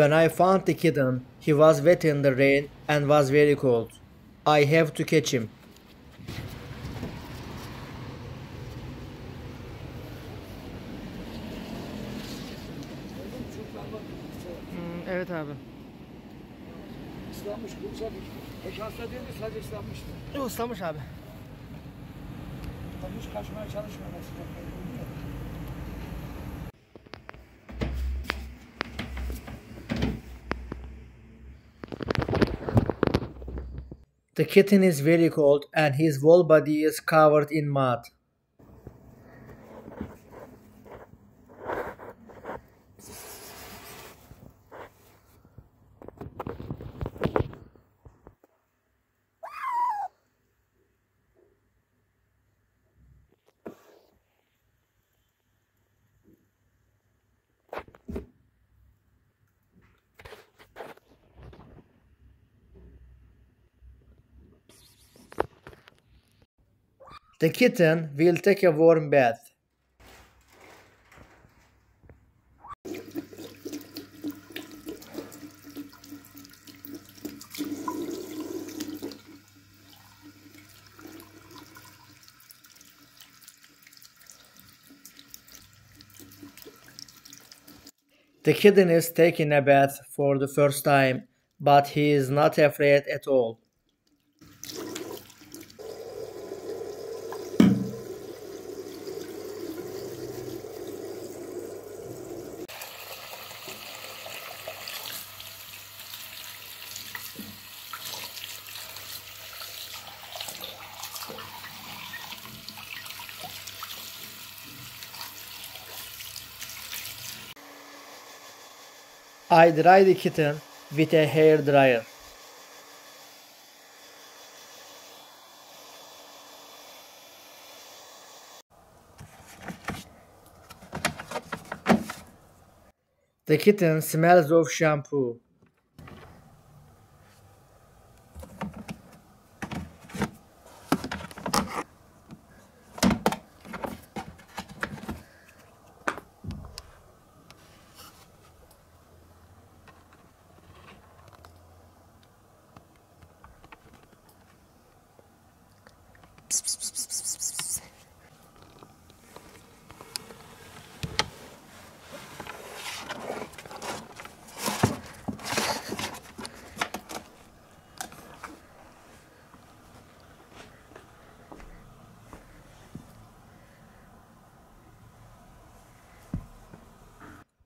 When I found the kitten, he was wet in the rain and was very cold. I have to catch him. Hmm, evet abi. Islanmış kumsal pek hasta değil de sadece ıslanmıştı. Islamış abi. Tabii hiç kaçmaya çalışmıyor The kitten is very cold and his whole body is covered in mud. The kitten will take a warm bath. The kitten is taking a bath for the first time, but he is not afraid at all. I dry the kitten with a hair dryer. The kitten smells of shampoo.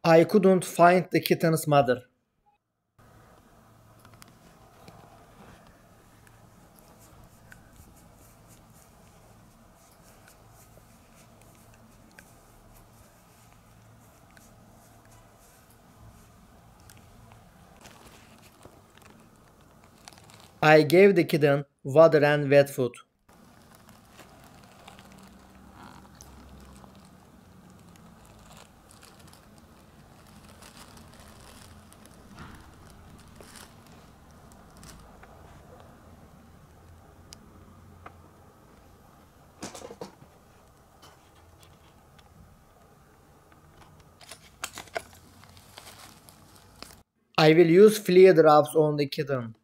I couldn't find the kitten's mother. I gave the kitten water and wet food. I will use flea drops on the kitten.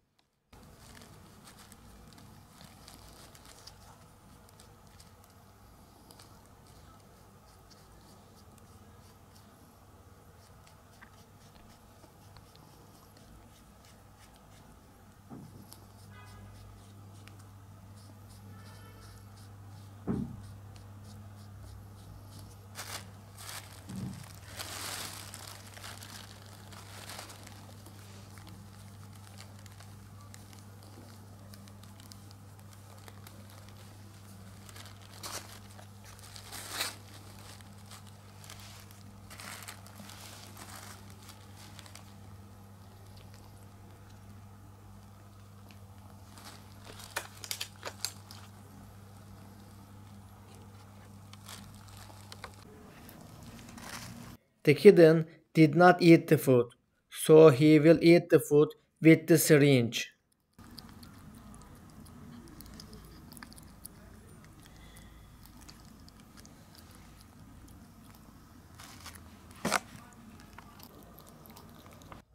The kitten did not eat the food, so he will eat the food with the syringe.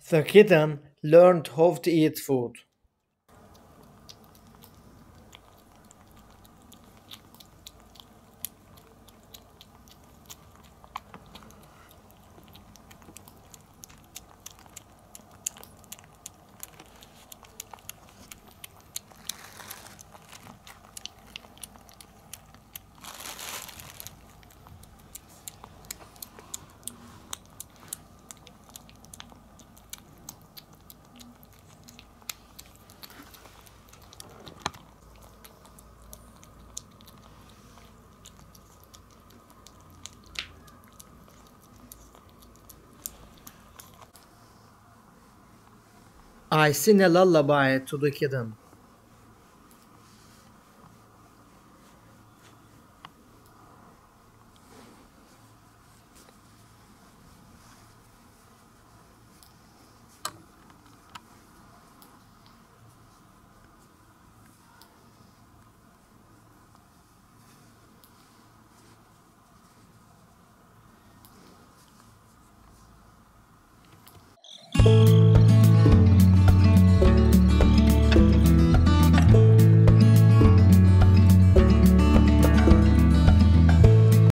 The kitten learned how to eat food. I sing a lullaby to the kitten.